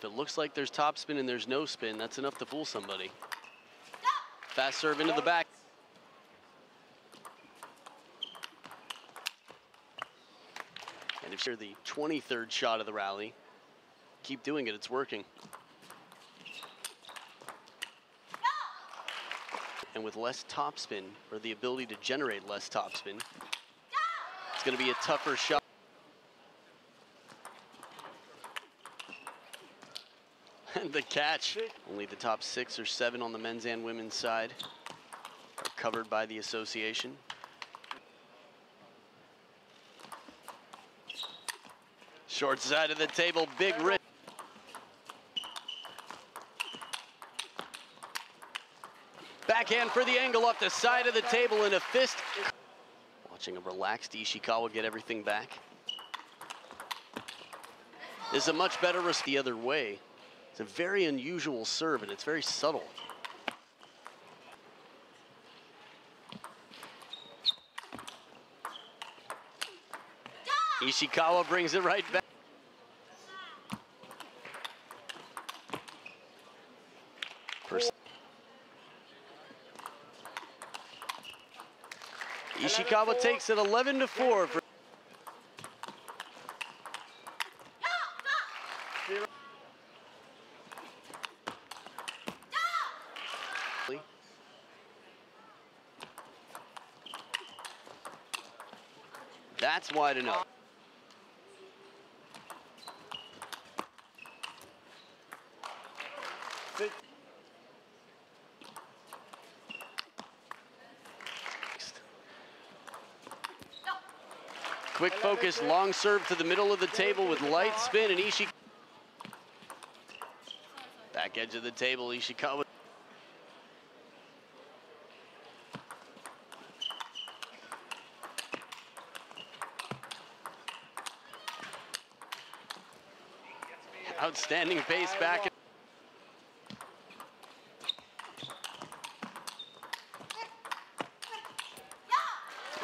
If it looks like there's topspin and there's no spin, that's enough to fool somebody. Fast serve into the back. And if you're the 23rd shot of the rally, keep doing it, it's working. And with less topspin, or the ability to generate less topspin, it's going to be a tougher shot. the catch, only the top six or seven on the men's and women's side are covered by the association. Short side of the table, big rip. Backhand for the angle off the side of the table in a fist. Watching a relaxed Ishikawa get everything back. This is a much better risk the other way. It's a very unusual serve and it's very subtle. Ishikawa brings it right back. Ishikawa takes it 11 to 4 That's wide enough. Quick focus, long serve to the middle of the table with light spin and Ishikawa. Back edge of the table, Ishikawa. Outstanding pace back.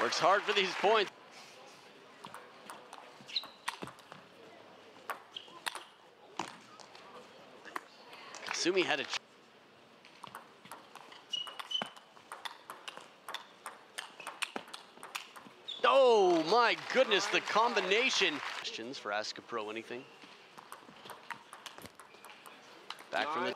Works hard for these points. Kasumi had a Oh my goodness, the combination. Questions for Ask a Pro anything? Back from the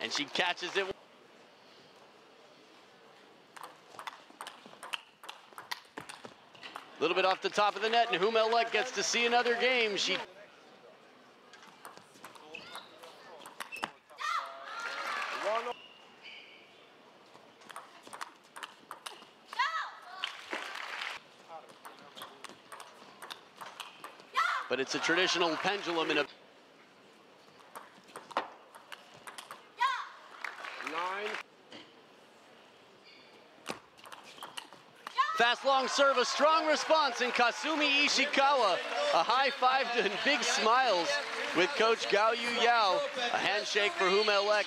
And she catches it. A little bit off the top of the net, and Hu Melek gets to see another game. She but it's a traditional pendulum in a fast long serve, a strong response, in Kasumi Ishikawa, a high five and big smiles with Coach Gao Yu Yao, a handshake for Hu Melek,